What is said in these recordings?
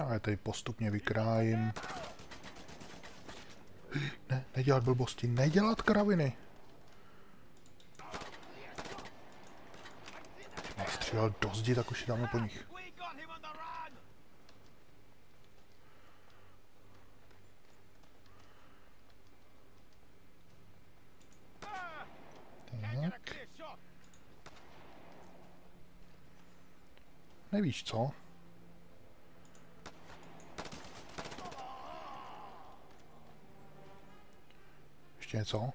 Já je tady postupně vykrájím. Ne, nedělat blbosti, nedělat kraviny. Střílel do zdi, tak už dáme po nich. Tak. Nevíš co? Ještě něco?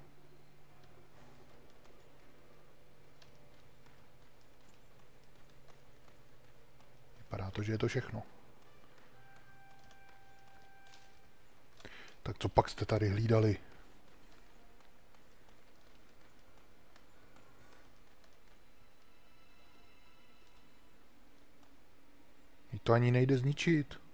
Vypadá to, že je to všechno. Tak co pak jste tady hlídali? I to ani nejde zničit.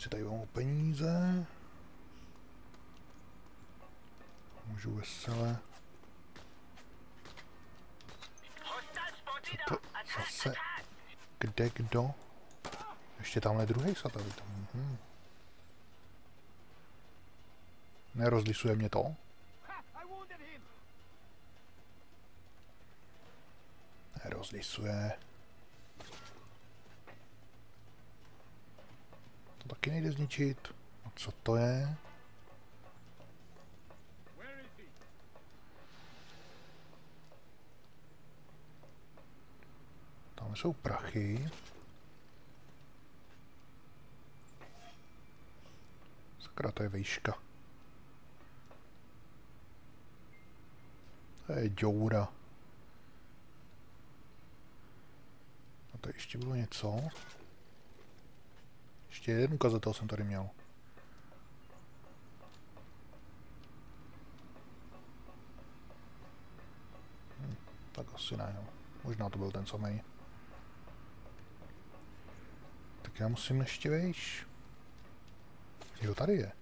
Si tady mám peníze. Můžu veselé. Co to zase? Kde kdo? Ještě tamhle druhý satelit. Mhm. Nerozlisuje mě to? Nerozlisuje. To taky nejde zničit. A co to je? Tam jsou prachy. Sakra, to je vejška. To je děura. A to ještě bylo něco. Ještě jeden ukazatel jsem tady měl. Hm, tak asi ne, no. Možná to byl ten samý. Tak já musím ještě vejš. Jo, tady je.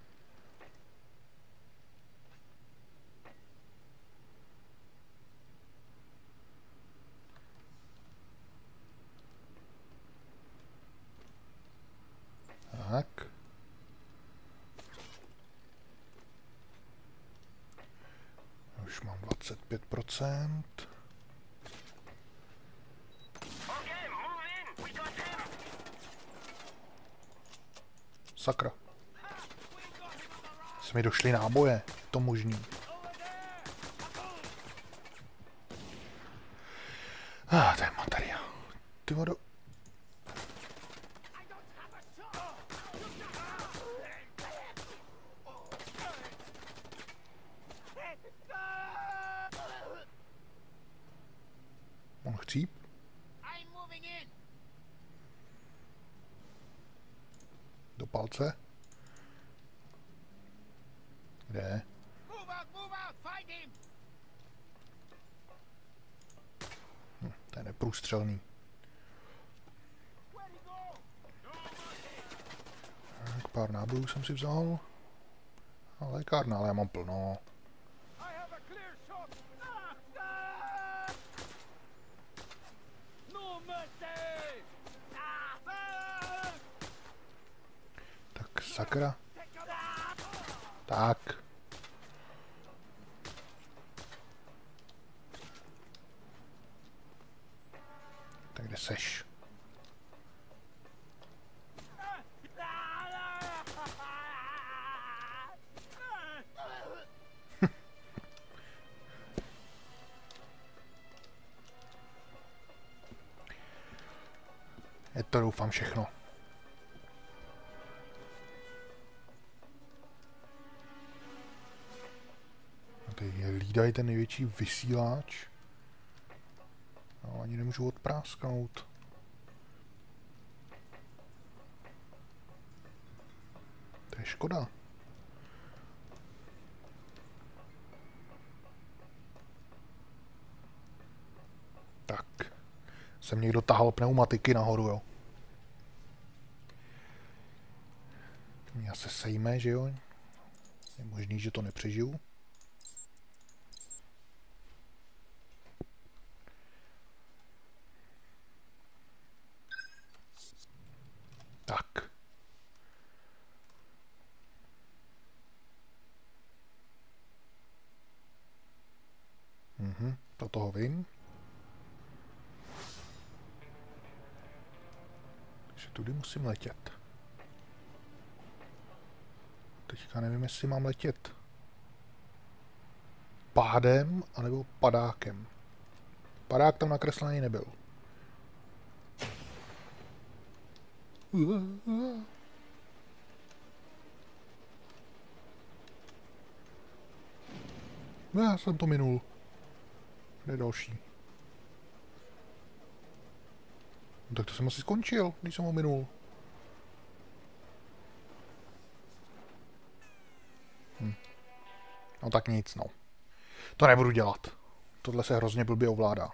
Tak. Už mám 25%. Sakra. Se mi došly náboje. Je to možný. Ah, to je materiál. Ty vodo... On chcíp? Do palce? Kde? Hm, Tak, pár nábojů jsem si vzal. A lékárna, ale já mám plno. Tak sakra. Všechno. Tady je lídaj ten největší vysíláč. No, ani nemůžu odprásknout. To je škoda. Jsem někdo tahal pneumatiky nahoru, jo. Se sejme, že jo? Je možný, že to nepřežiju. Tak. Mhm, to toho vím. Takže tudy musím letět. Teďka nevím, jestli mám letět pádem, anebo padákem. Padák tam nakreslený nebyl. Já jsem to minul. Kde je další? No, tak to jsem asi skončil, když jsem ho minul. No tak nic, no. To nebudu dělat. Tohle se hrozně blbě ovládá.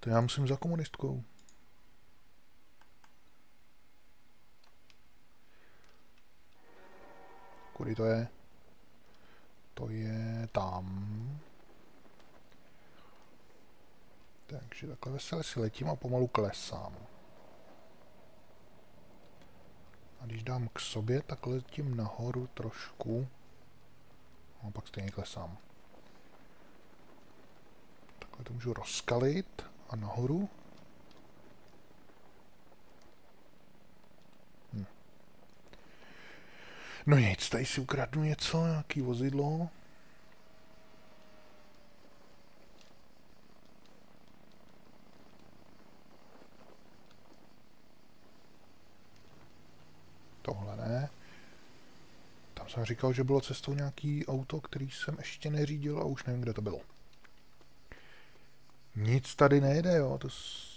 To já musím za komunistkou. Kudy to je? To je tam. Takže takhle veselé si letím a pomalu klesám. A když dám k sobě, tak letím nahoru trošku. A pak stejně klesám. Takhle to můžu rozkalit a nahoru. Hm. No nic, tady si ukradnu něco, nějaký vozidlo. Tohle ne. Říkal, že bylo cestou nějaký auto, který jsem ještě neřídil a už nevím, kde to bylo. Nic tady nejde, jo. To s...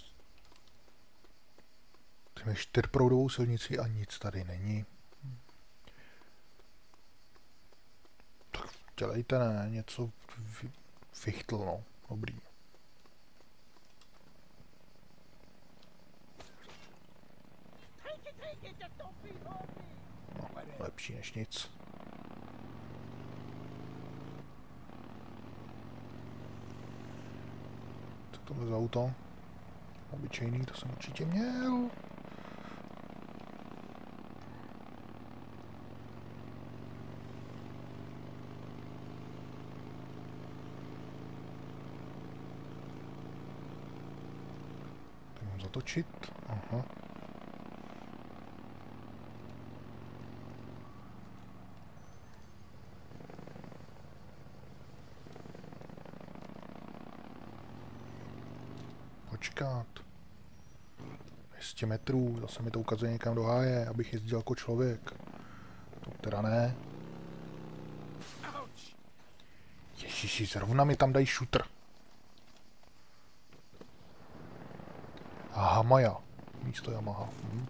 Tím čtyřproudovou silnici a nic tady není. Tak dělejte, ne, něco fichtl, no. Dobrý. No, lepší než nic. Tohle za auto? Obyčejný, to jsem určitě měl. Aha. 200 metrů, zase mi to ukazuje někam do háje, abych jezdil jako člověk. To teda ne. Ježiši, zrovna mi tam dají šutr. A Hamaya, místo Yamaha. Hm.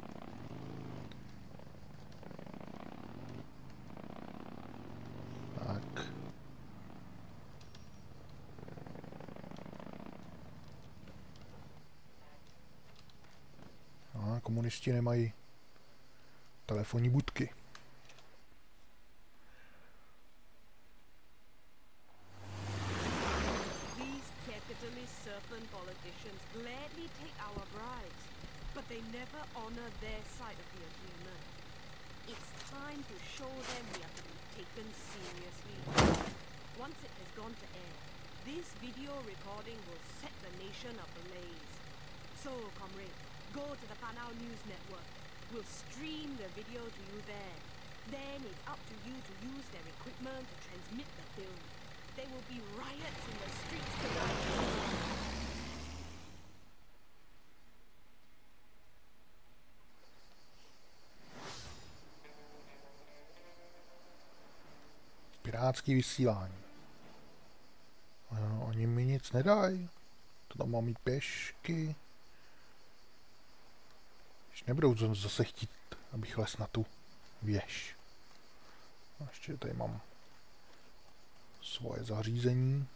Tak. A komunisti nemají telefonní budky. Pirátský vysílání. No, oni mi nic nedají. To tam mám mít pěšky. Když nebudou zase chtít, abych les na tu věž. A ještě tady mám svoje zařízení.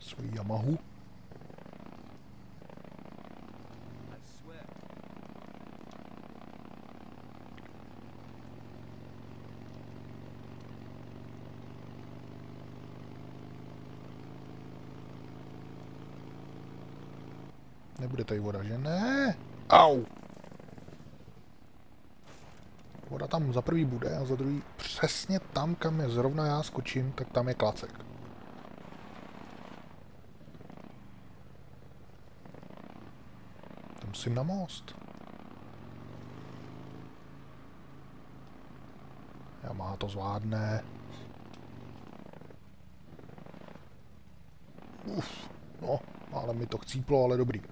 svoji Yamahu. Nebude tady voda, že ne? Au! Voda tam za prvý bude a za druhý přesně tam, kam je zrovna já skočím, tak tam je klacek. Tam musím na most. Yamaha to zvládne. Uf, no, ale mi to chcíplo, ale dobrý.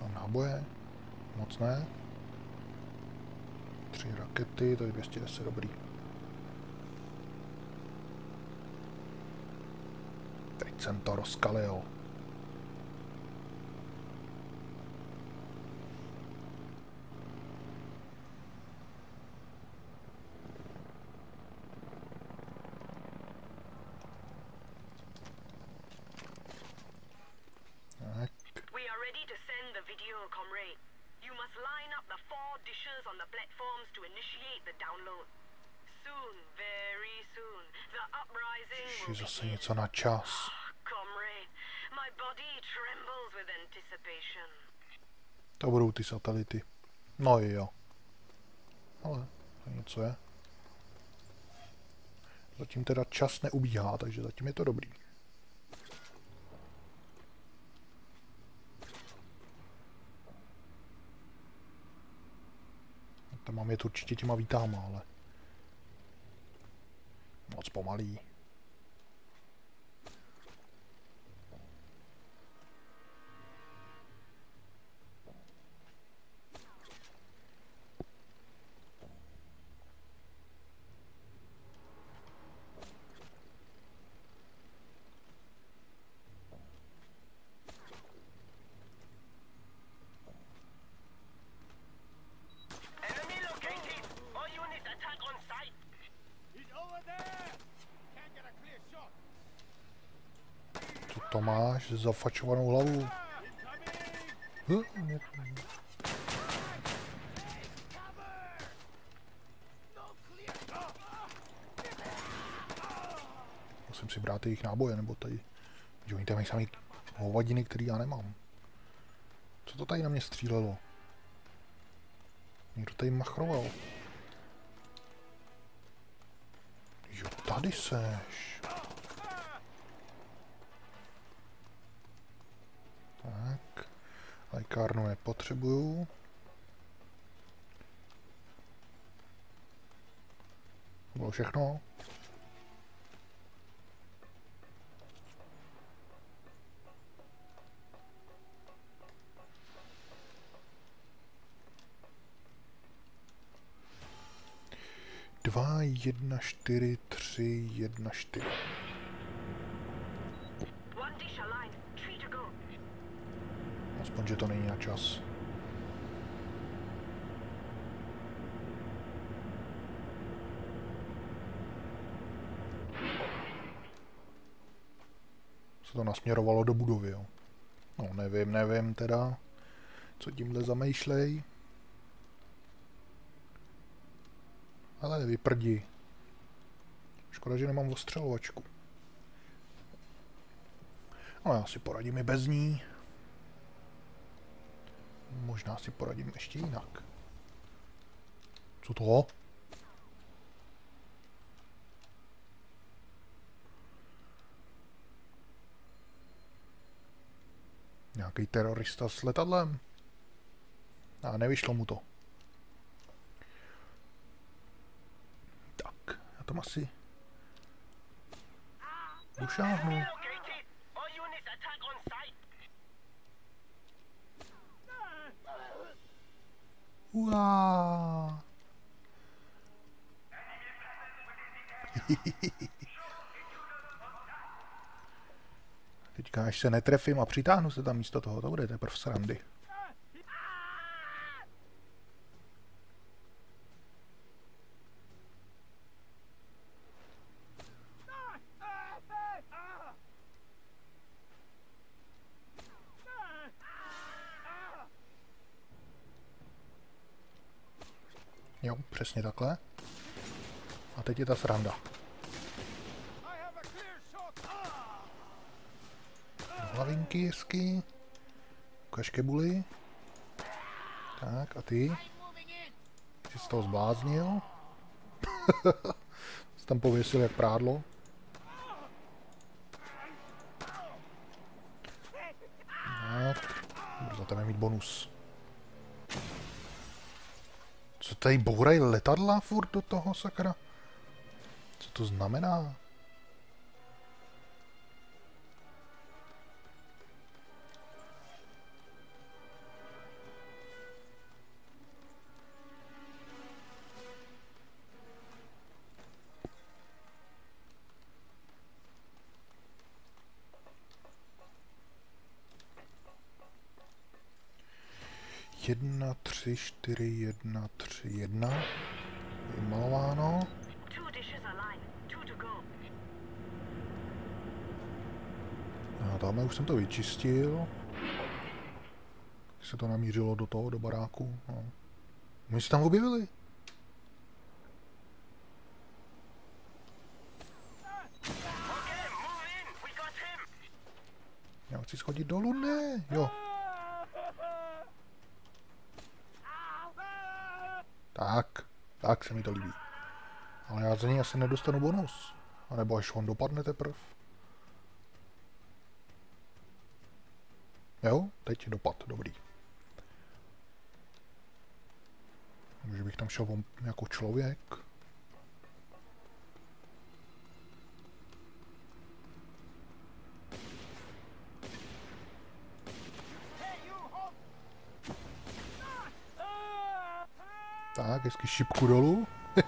Mám náboje? Moc ne. Tři rakety, to je 210, dobrý. Teď jsem to rozkalil. Tak, We are ready to send the video, comrade. You must line up the four dishes on the platforms to initiate the download. Soon, very soon, the uprising je will zase begin. něco na čas. To budou ty satelity. No jo. Ale to něco je. Zatím teda čas neubíhá, takže zatím je to dobrý. Tam mám jet určitě těma vítama, ale... Moc pomalý. Máš? Zafačovanou hlavu. Hm. Musím si brát jejich náboje, nebo tady... Že oni tam mají samý hovadiny, který já nemám. Co to tady na mě střílelo? Někdo tady machroval. Jo, tady seš. Lékárnu nepotřebuju. To bylo všechno. Dva, jedna, čtyři, tři, jedna, čtyři. Že to není na čas. Se to nasměrovalo do budovy, jo. No, nevím, nevím teda, co tímhle zamýšlej. Ale vyprdi. Škoda, že nemám ostřelovačku. Ale já si poradím i bez ní. Možná si poradím ještě jinak. Co to? Nějaký terorista s letadlem? A nevyšlo mu to. Tak, já tam asi došáhnu. Uá. Teďka až se netrefím a přitáhnu se tam místo toho, to bude teprve srandy. Jo, přesně takhle. A teď je ta sranda. Hlavinky hezky. Ukaž kebuly. Tak, a ty? Jsi z toho zbláznil? Jsi tam pověsil jak prádlo. Tak, tebe mít bonus. Tady bourají letadla furt do toho, sakra? Co to znamená? Jedna, tři, čtyři, jedna, tři, jedna. Vymalováno. A tamhle už jsem to vyčistil. Se to namířilo do toho, do baráku. No. My se tam objevili. Já chci schodit dolů, ne? Jo. Tak, tak se mi to líbí. Ale já za něj asi nedostanu bonus. A nebo až on dopadne teprv. Jo, teď dopad, dobrý. Takže bych tam šel jako člověk. Tak, hezky šipku dolů.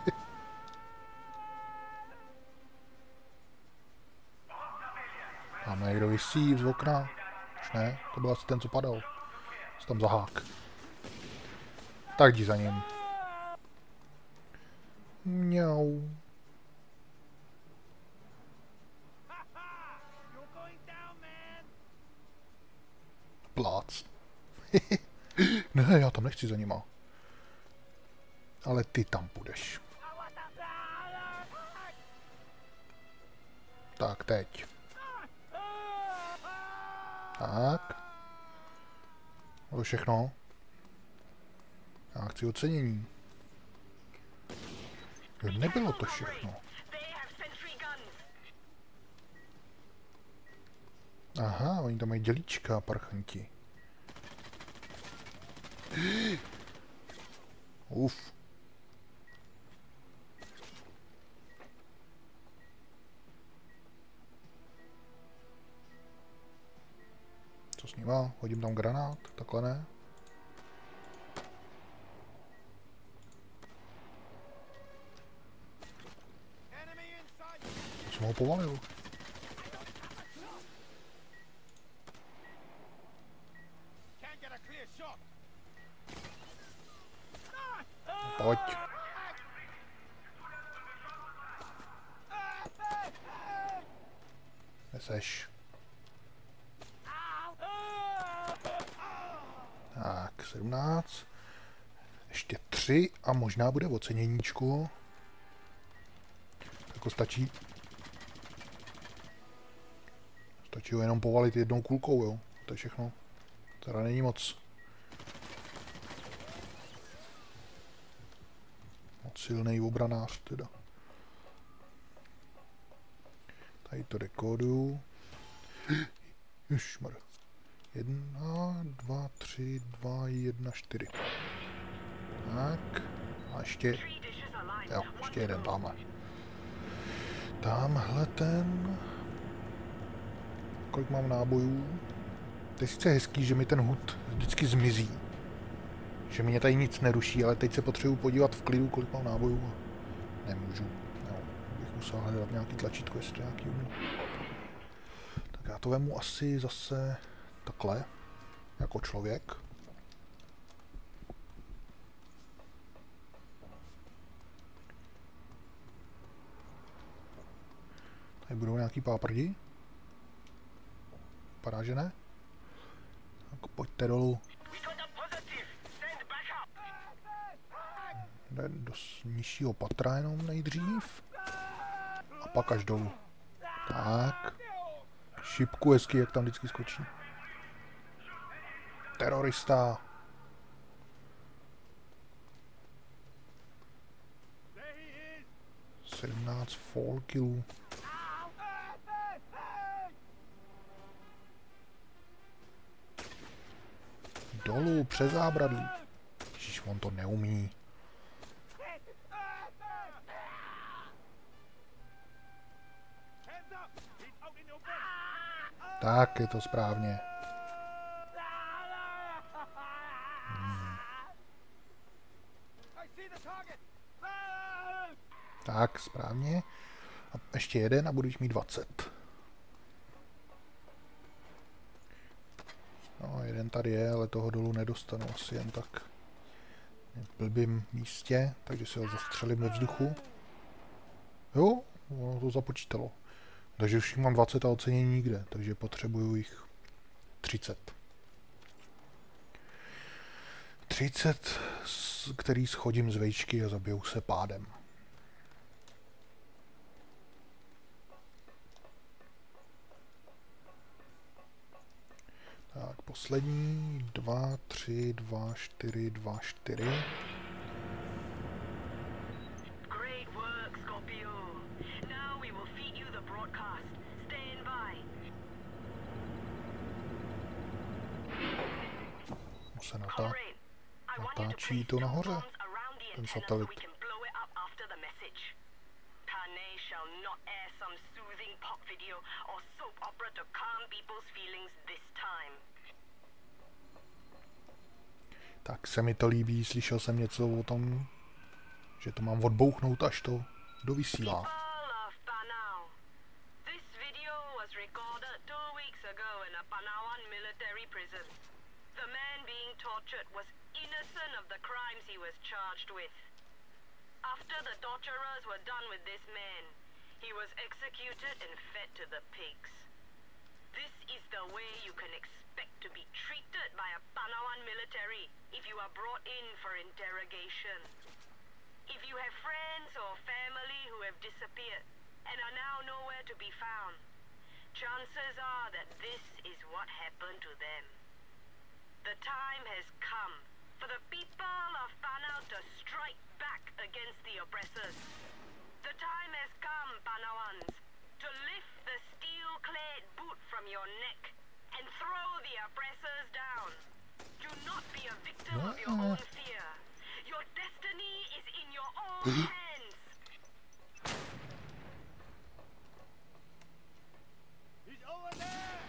Tam někdo vysí z okna. Už ne, to byl asi ten, co padal. Jsi tam zahák. Tak jdi za ním. Mňau. Plác. ne, já tam nechci za nima. Ale ty tam půjdeš. Tak, teď. Tak. To všechno. Já chci ocenění. Nebylo to všechno. Aha, oni tam mají dělíčka, parchanti. Uf. Nima? Hodím tam granát? Takhle ne? Jsem ho povalil. Can't get a clear shot. Pojď. Neseš. Tak, 17. Ještě 3 a možná bude oceněníčku. Jako stačí. Stačí ho jenom povalit jednou kulkou, jo. To je všechno. Teda není moc. Moc silný obranář teda. Tady to dekóduju. Ježmar. Jedna, dva, tři, dva, jedna, čtyři. Tak. Ještě, jo, ještě jeden tamhle. Tamhle ten. Kolik mám nábojů? To je sice hezký, že mi ten hud vždycky zmizí. Že mě tady nic neruší, ale teď se potřebuji podívat v klidu, kolik mám nábojů. Nemůžu. No, bych musel hledat nějaký tlačítko, jestli nějaký umí. Tak já to vemu asi zase takhle, jako člověk. Tady budou nějaký páprdi. Vypadá, že ne? Tak pojďte dolů. Jde do nižšího patra jenom nejdřív. A pak až dolů. Tak. Šipku hezky, jak tam vždycky skočí. Terorista. 17 fall killů. Dolů, přes zábradlí. Ježiš, on to neumí. Tak, je to správně. Target! Tak, správně. A ještě jeden a budeš mít 20. No, jeden tady je, ale toho dolů nedostanu asi jen tak. V blbým místě, takže si ho zastřelím ve vzduchu. Jo, ono to započítalo. Takže už mám 20 a ocenění nikde, takže potřebuju jich 30. 30, s- který schodím z vejčky a zabijou se pádem. Tak, poslední. 2, 3, 2, 4, 2, 4. Great work, Scorpio. Now we will feed you the broadcast. Stand by. Se natá... Comrade, I want you to natáčí to nahoře, ten satelit. some soothing pop video or soap opera to calm people's feelings this time. Tak se mi to líbí, slyšel jsem něco o tom, že to mám odbouchnout, až to dovysílá. After the torturers were done with this man, he was executed and fed to the pigs. This is the way you can expect to be treated by a Panawan military if you are brought in for interrogation. If you have friends or family who have disappeared and are now nowhere to be found, chances are that this is what happened to them. The time has come for the people of Panau to strike back against the oppressors. The time has come, Panawans, to lift the steel-clad boot from your neck and throw the oppressors down. Do not be a victim of your own fear. Your destiny is in your own hands. He's over there!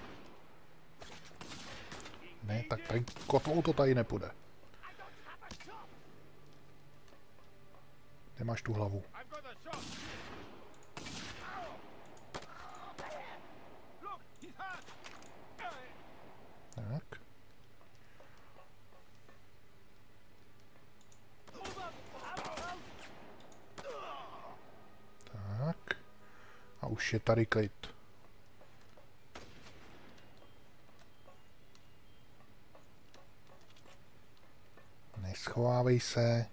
Ne, tak tady to tady nepůjde. I don't have a shot! Kde máš tu hlavu? I've got a shot! Look, he's hurt! Tak. Tak. A už je tady klid. Neschovávej se.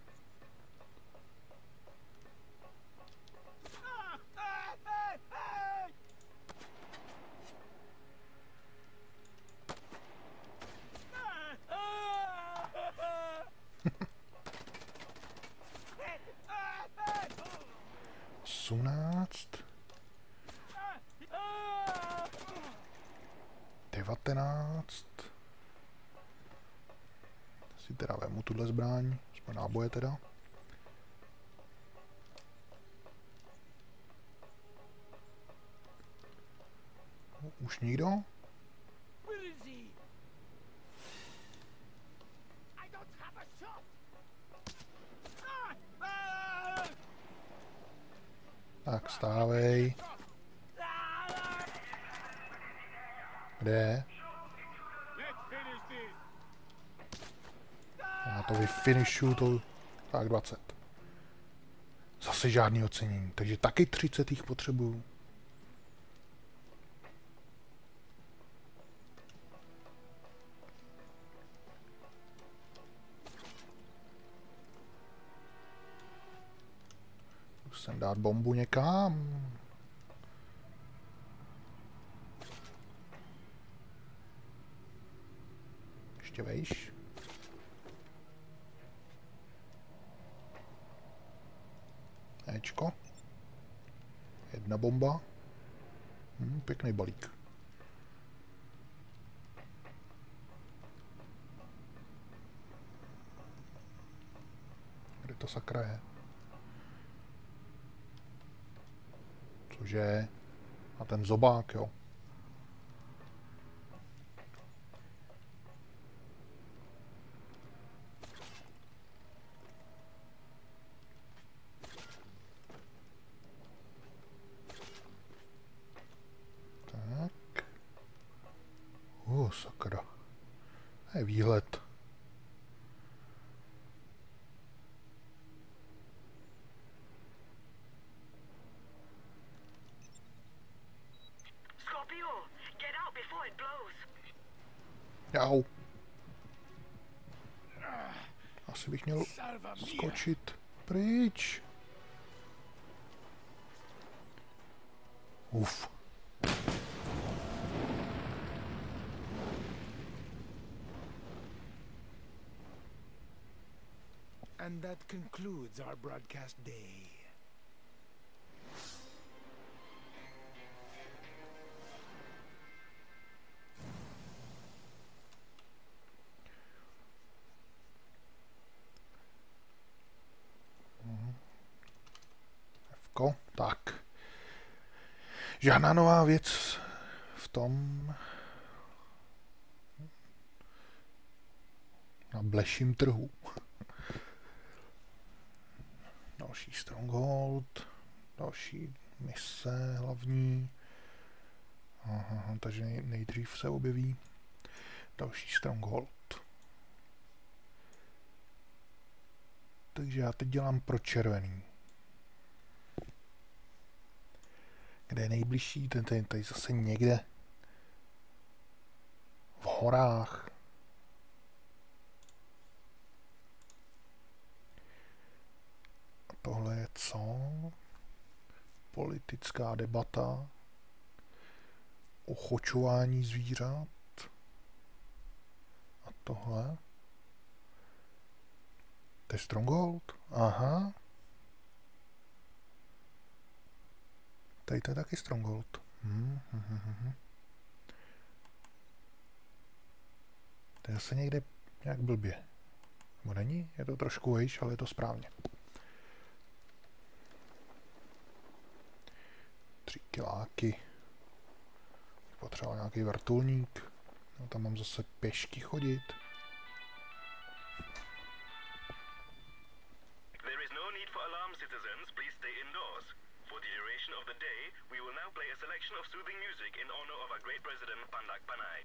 Vyfinishu to tak 20. Zase žádný ocenění, takže taky 30 jich potřebuju. Zkusím dát bombu někam. Ještě vejš. Ečko. Jedna bomba. Hm, pěkný balík. Kde to sakra je? Cože? A ten zobák, jo. Tak. O, sakra. To je výhled. Scorpio, get out before it blows. Jau. Asi bych měl Salva mia. skočit pryč. Uf. And that concludes our broadcast day. Tak. Žádná nová věc v tom na bleším trhu. Další Stronghold, další mise hlavní. Aha, takže nej- nejdřív se objeví další Stronghold. Takže já teď dělám pro červený. Kde je nejbližší? Ten tady, tady zase někde v horách. Tohle je co? Politická debata. Ochočování zvířat. A tohle? To je Stronghold? Aha. Tady to je taky Stronghold. Hmm, hm, hm, hm, hm. To je zase někde nějak blbě. Nebo není? Je to trošku vejš, ale je to správně. Tři kiláky. Potřeboval nějaký vrtulník. No, tam mám zase pěšky chodit. No of soothing music in honor of our great president, Pandak Panay.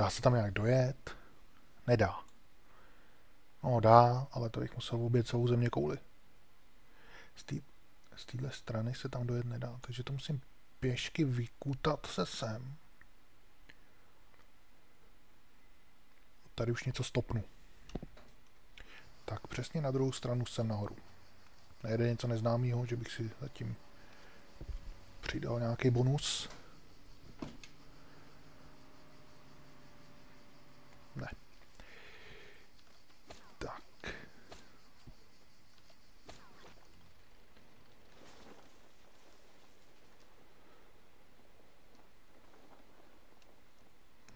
Dá se tam nějak dojet? Nedá. No dá, ale to bych musel obět celou země kouli. Z té z téhle strany se tam dojet nedá, takže to musím pěšky vykutat se sem. Tady už něco stopnu. Tak přesně na druhou stranu jsem nahoru. Nejde něco neznámého, že bych si zatím přidal nějaký bonus. Ne. Tak.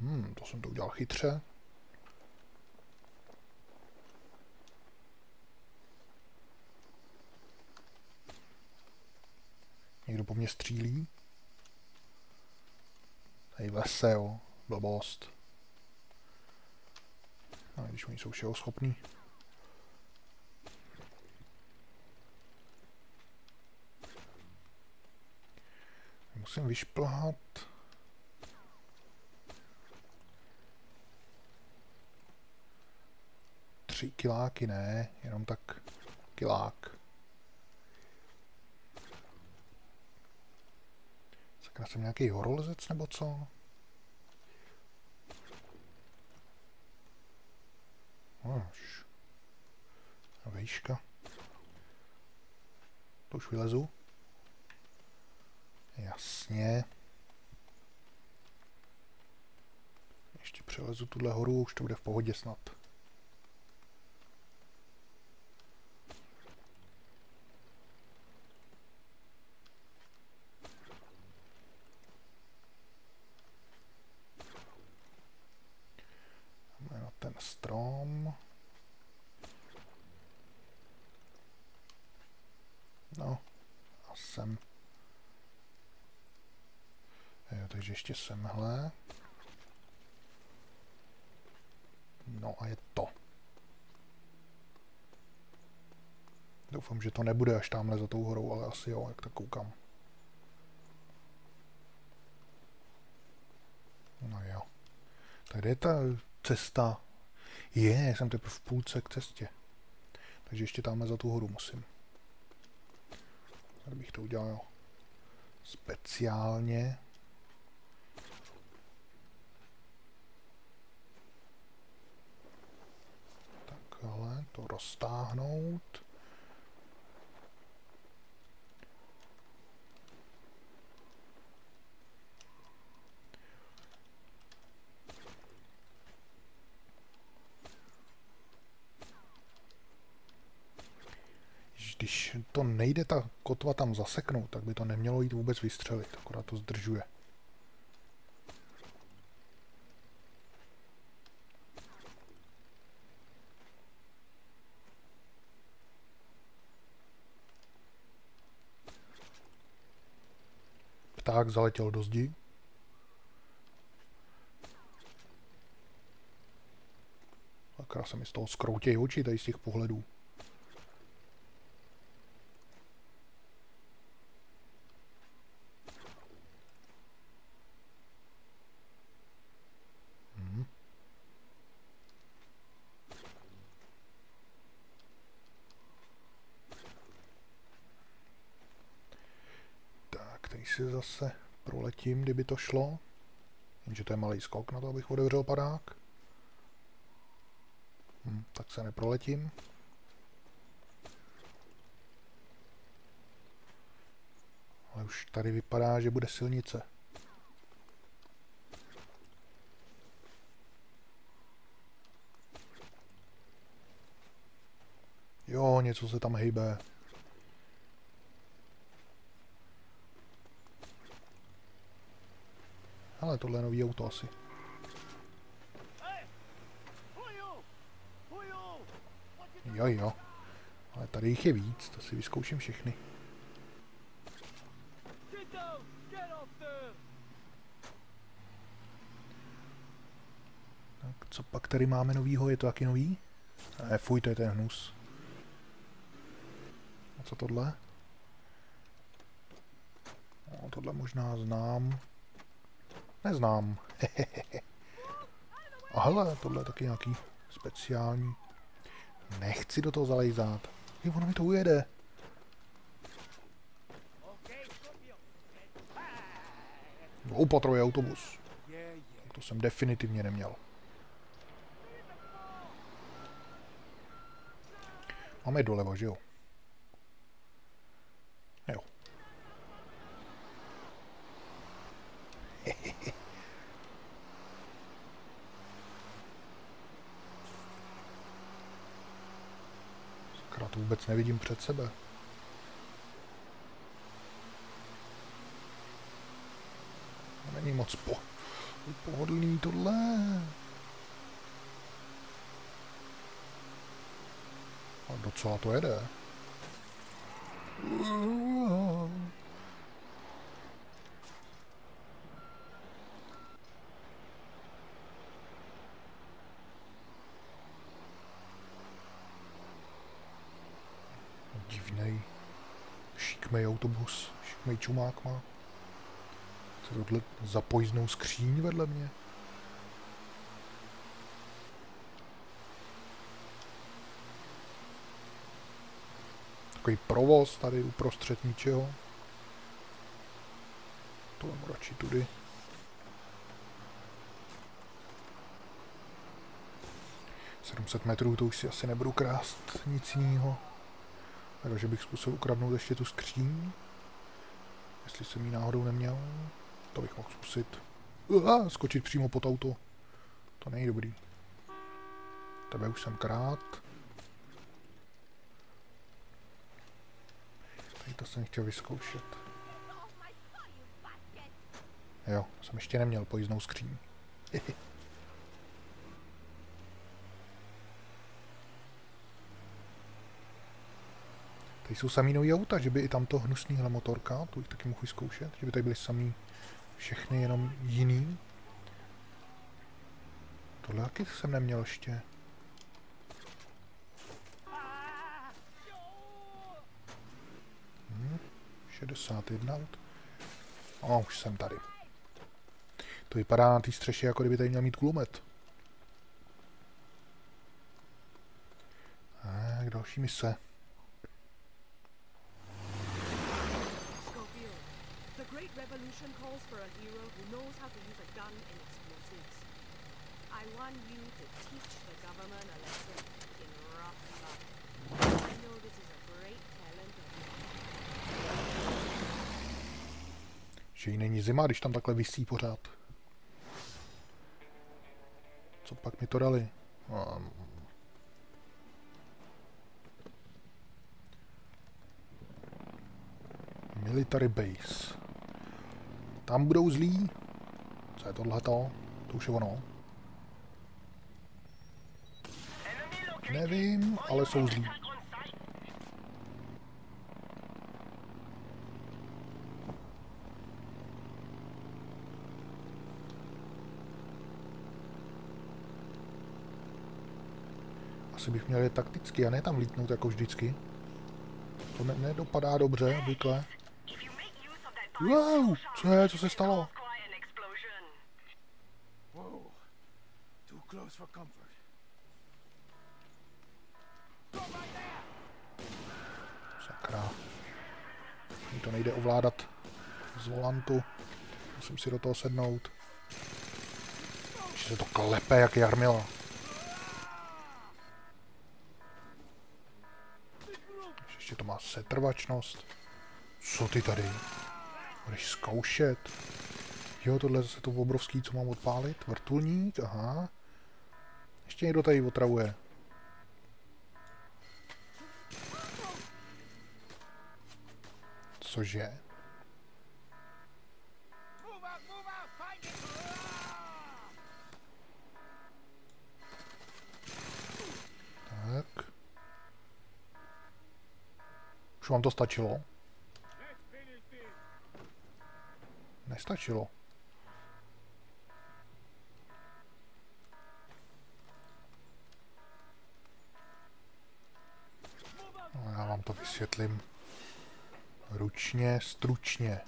Hmm, to jsem to udělal chytře. Někdo po mně střílí. Tady v lese, jo. Blbost. No, když oni jsou všeho schopní. Musím vyšplhat. Tři kiláky ne, jenom tak kilák. Já jsem nějaký horolezec nebo co? Až. Vejška. To už vylezu. Jasně. Ještě přelezu tuhle horu, už to bude v pohodě snad. Jdeme na ten strom. No, a sem. Jo, takže ještě semhle. No a je to. Doufám, že to nebude až tamhle za tou horou, ale asi jo, jak tak koukám. No jo. Tak kde je ta cesta? Je, jsem teprve v půlce k cestě. Takže ještě tamhle za tu horu musím. Tady bych to udělal speciálně. Takhle to roztáhnout. když to nejde ta kotva tam zaseknout, tak by to nemělo jít vůbec vystřelit, akorát to zdržuje. Pták zaletěl do zdi. Akorát se mi z toho skroutějí oči tady z těch pohledů. si zase proletím, kdyby to šlo. Jenže to je malý skok na to, abych otevřel padák. Hm, tak se neproletím. Ale už tady vypadá, že bude silnice. Jo, něco se tam hejbe. Ale tohle je nový auto asi. Jo, jo. Ale tady jich je víc, to si vyzkouším všechny. Tak, co pak tady máme novýho? Je to taky nový? Ne, fuj, to je ten hnus. A co tohle? No, tohle možná znám. Neznám. A hele, tohle je taky nějaký speciální. Nechci do toho zalejzat. Jo, ono mi to ujede. Dvoupatrový autobus. To jsem definitivně neměl. Máme doleva, že? Jo. Sakra, to vůbec nevidím před sebe. Není moc po... pohodlný tohle. A docela to jede. Šikmej autobus, šikmej čumák má. Co tohle za pojízdnou skříň vedle mě? Takový provoz tady uprostřed ničeho. to mám radši tudy. Metrů to už si asi nebudu krást nic jiného. Takže bych zkusil ukradnout ještě tu skříň. Jestli jsem ji náhodou neměl, to bych mohl zkusit. Uh, skočit přímo pod auto. To není dobrý. Tebe už jsem krát. Tady to jsem chtěl vyzkoušet. Jo, jsem ještě neměl pojízdnou skříň. Tady jsou samý nový auta, že by i tamto hnusný motorka, to bych taky mohl vyzkoušet, že by tady byly samý všechny jenom jiný. Tohle taky jsem neměl ještě. Hmm, 61 aut. O, už jsem tady. To vypadá na té střeše, jako kdyby tady měl mít kulomet. Tak, další mise. Scorpio, the Great Revolution calls for a hero who knows how to use a gun and explosives. I want you to teach the government a lesson in rough love. I know this is a great talent of yours. Že jí není zima, když tam takhle visí pořád. Co pak mi to dali? Um, military base. Tam budou zlí. Co je tohleto? To už je ono. Nevím, ale jsou zlí. Asi bych měl je takticky a ne tam lítnout jako vždycky. To ne- nedopadá dobře, obvykle. Wow, co je, co se stalo? Sakra. Mně to nejde ovládat z volantu. Musím si do toho sednout. Že se to klepe jak jarmila. Má setrvačnost. Co ty tady? Budeš zkoušet? Jo, tohle je zase to obrovský, co mám odpálit. Vrtulník, aha. Ještě někdo tady otravuje. Cože? Už vám to stačilo? Nestačilo. No, já vám to vysvětlím ručně, stručně.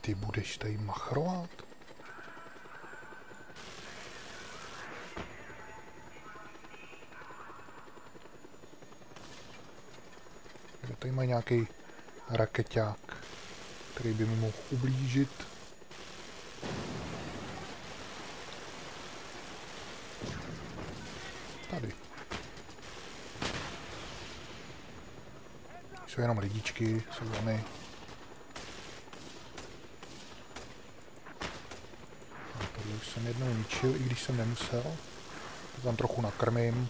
Ty budeš tady machrovat? Tady má nějaký raketák, který by mi mohl ublížit. Tady. Jsou jenom lidičky, jsou ony. Tohle už jsem jednou ničil, i když jsem nemusel. To tam trochu nakrmím.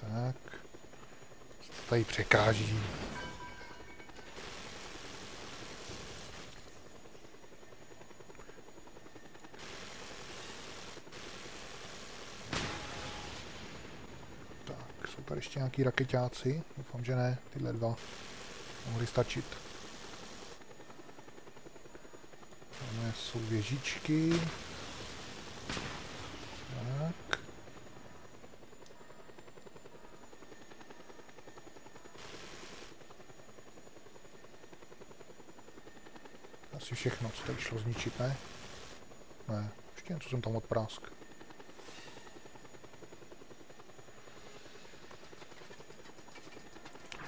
Tak. Co to tady překáží? Tak, jsou tady ještě nějaký raketáci? Doufám, že ne. Tyhle dva mohly stačit. Tam jsou věžičky. Tak. Asi všechno, co tady šlo zničit, ne? Ne, ještě něco jsem tam odprásk.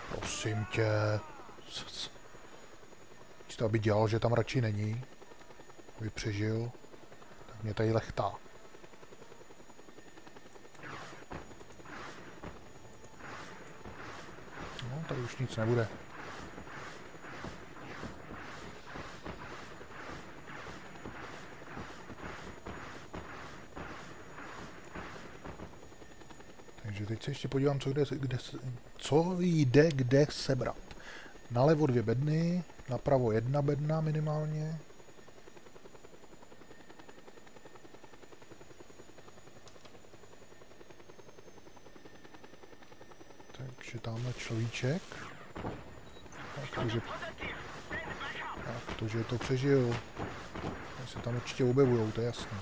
Prosím tě. Místo aby dělal, že tam radši není, aby přežil, tak mě tady lechtá. No, tady už nic nebude. Takže teď se ještě podívám, co, kde, se- co jde kde sebrat. Nalevo dvě bedny, napravo jedna bedna minimálně. Takže tamhle človíček. Tak to, že, tak to, že to přežil. Se tam určitě objevujou, to je jasné.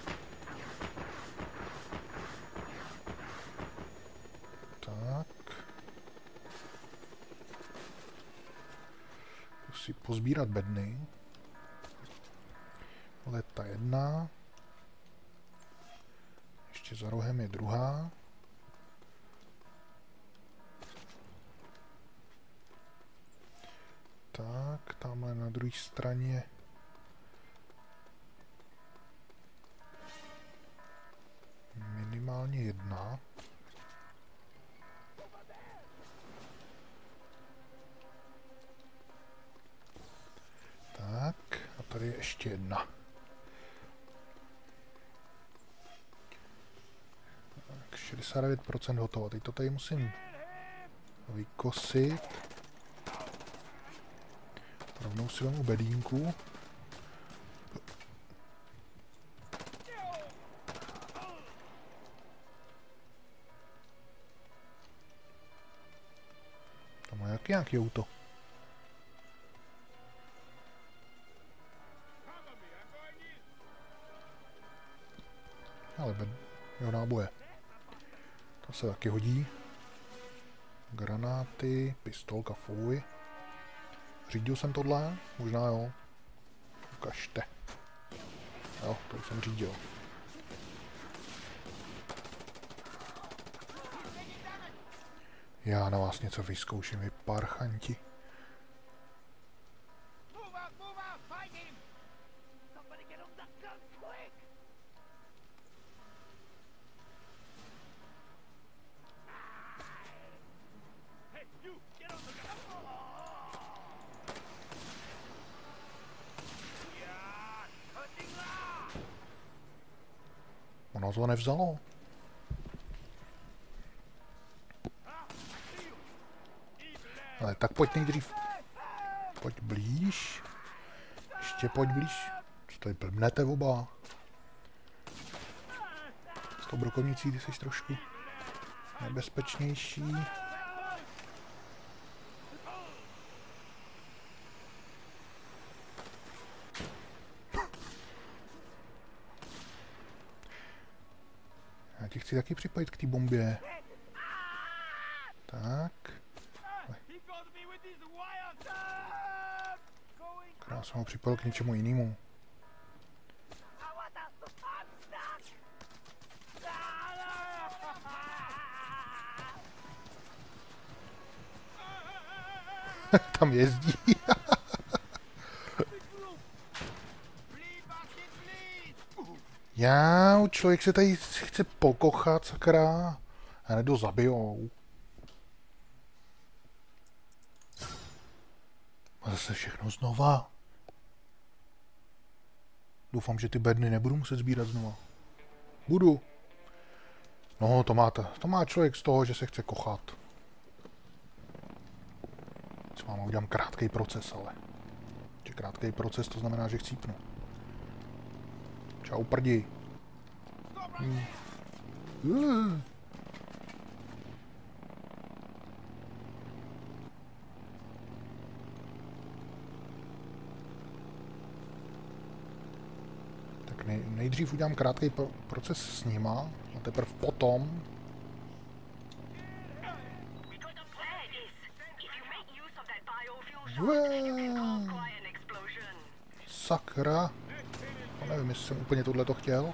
Tak. Jdu si pozbírat bedny. Leta jedna. Ještě za rohem je druhá. Tak, tamhle na druhé straně. Minimálně jedna. Tady je ještě jedna. Tak, 69% hotovo. Teď to tady musím vykosit. Rovnou si vemu bedínku. To má jaký nějaký auto. Ben, jo, náboje. To se taky hodí. Granáty, pistolka, fuj. Řídil jsem tohle? Možná jo. Ukažte. Jo, to už jsem řídil. Já na vás něco vyzkouším, vy parchanti. To nevzalo. Ale tak pojď nejdřív. Pojď blíž. Ještě pojď blíž. Co tady blbnete oba? S tou brokovnicí ty jsi trošku nebezpečnější. Ti chci taky připojit k té bombě. Tak. Já jsem ho připojil k něčemu jinému. Tam jezdí. Já, člověk se tady chce pokochat, sakra. A nedo zabijou. A zase všechno znova. Doufám, že ty bedny nebudu muset sbírat znova. Budu. No, to má, ta, to má člověk z toho, že se chce kochat. Co mám, udělám krátký proces, ale. Že krátký proces, to znamená, že chcípnu. Čau prdi. Hmm. Uh. Tak nej, nejdřív udělám krátký pro- proces s nima a teprve potom sakra. Nevím, jestli jsem úplně tohle to chtěl.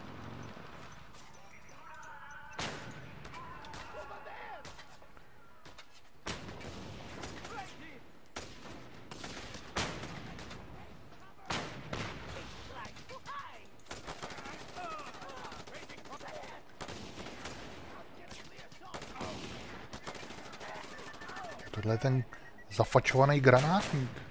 tohle je ten zafačovaný granátník.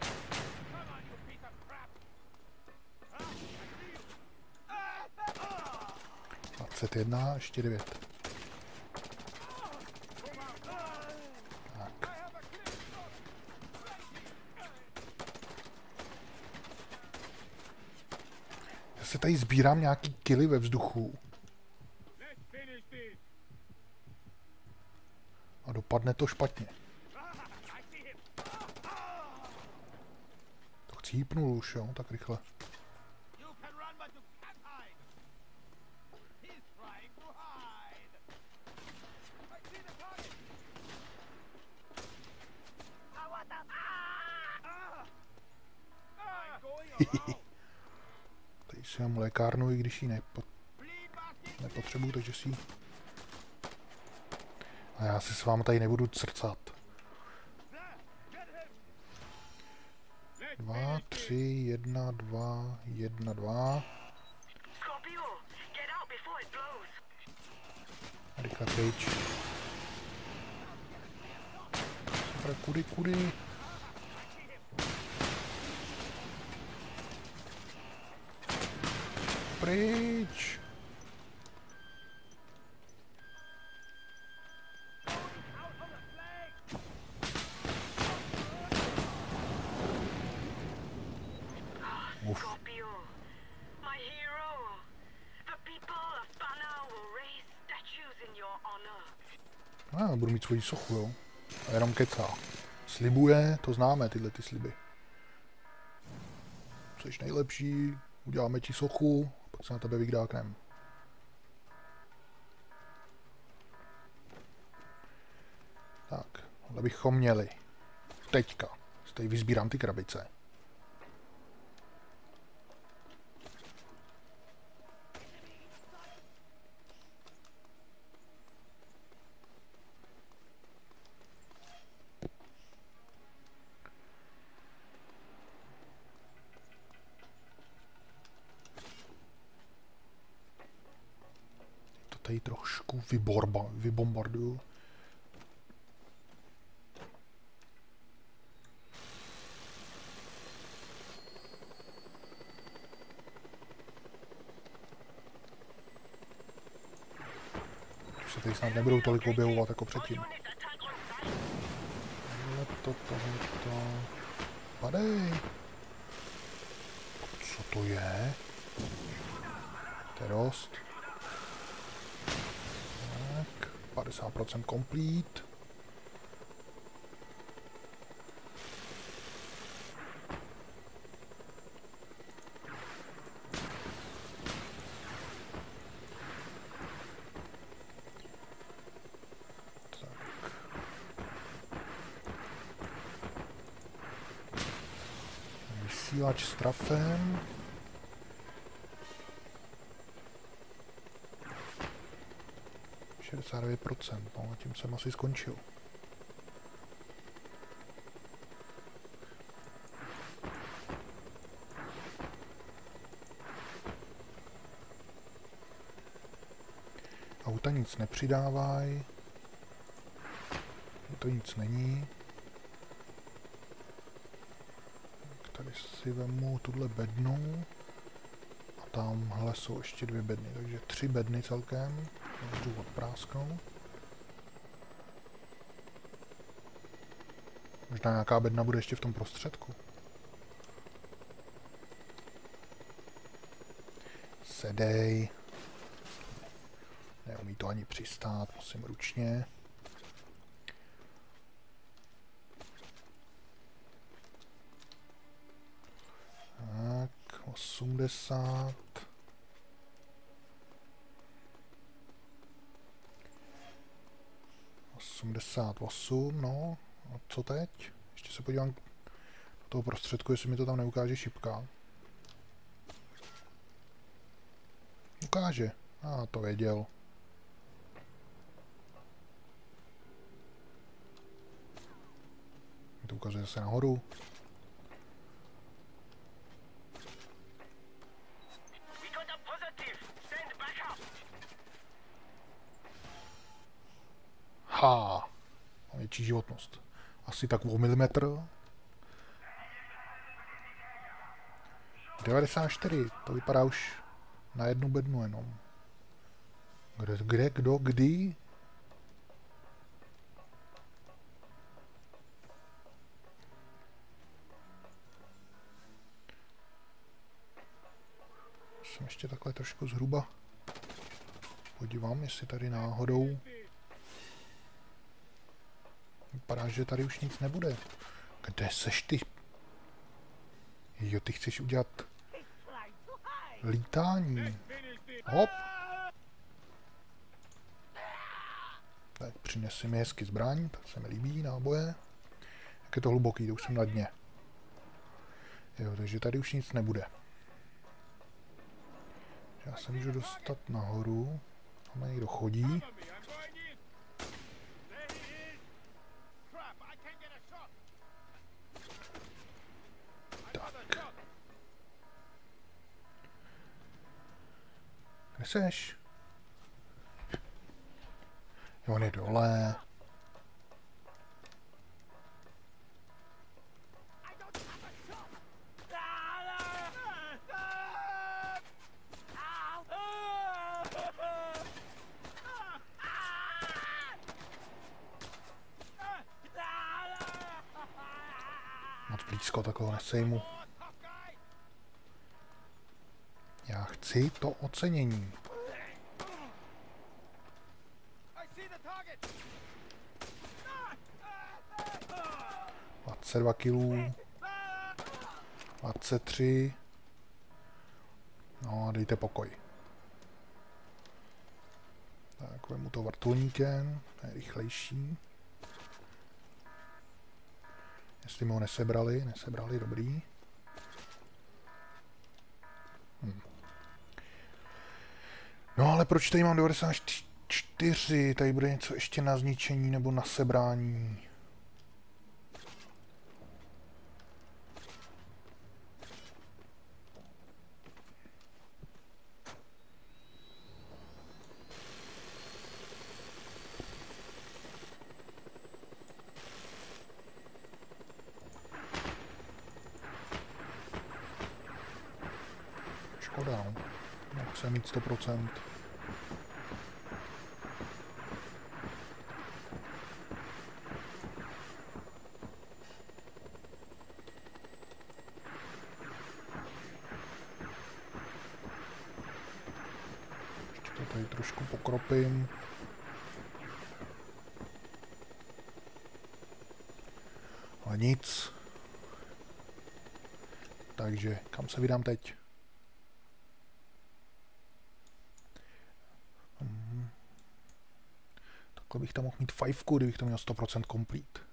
21, ještě 9. Tak. Já se tady sbírám nějaký kily ve vzduchu. A dopadne to špatně. To chcípnul už, jo, tak rychle. Ji nepo, nepotřebuju, takže si A já si s vámi tady nebudu crcat. Dva, tři, jedna, dva, jedna, dva. Rychle pryč. Kudy, kudy. Pryč. Uf. Scorpio, my hero. The people of Banao will raise statues in your honor. A, budu mít svoji sochu, jo. A jenom kecá. Slibuje, to známe, tyhle ty sliby. Jsi nejlepší, uděláme ti sochu, pak se na tebe vygdáknem. Tak, tohle bychom měli. Teďka. Tady vyzbírám ty krabice. Trošku vyborba, vybombarduju. Už se tady snad nebudou tolik objevovat jako předtím. To, tohle to. Padej. Co to je? To je dost. Tak, 50% complete. Vysílač s trafem. Procent, no a tím jsem asi skončil. Auta nic nepřidávají. To nic není. Tady si vemu tuhle bednu. Tamhle jsou ještě dvě bedny, takže tři bedny celkem. Můžu odprásknout. Možná nějaká bedna bude ještě v tom prostředku. Sedej. Neumí to ani přistát, musím ručně. Tak, 80. Osmdesát osm, no. A co teď? Ještě se podívám do toho prostředku, jestli mi to tam neukáže šipka. Ukáže. A ah, to věděl. Mi to ukazuje zase nahoru. Ha! Větší životnost. Asi tak o milimetr. 94, to vypadá už na jednu bednu jenom. Kde, kde kdo, kdy? Jsem ještě takhle trošku zhruba podívám, jestli tady náhodou Vypadá, že tady už nic nebude. Kde seš ty? Jo, ty chceš udělat lítání. Hop. Tak přinesi mi hezky zbraň, tak se mi líbí náboje. Jak je to hluboký, to už jsem na dně. Jo, takže tady už nic nebude. Já se můžu dostat nahoru. Tam někdo chodí. Kde seš? Jo, on je dole. Moc takhle nesejmu. Chci to ocenění. Target. 22 kilů. 23. No, dejte pokoj. Tak, vemu to vrtulníkem, je rychlejší. Jestli mi ho nesebrali, nesebrali, dobrý. Hm. No ale proč tady mám 94? Tady bude něco ještě na zničení nebo na sebrání. Škoda, no. Nechce mít 100%. Ještě to tady trošku pokropím. Ale nic. Takže kam se vydám teď? Takhle bych tam mohl mít fajfku, kdybych to měl 100% complete.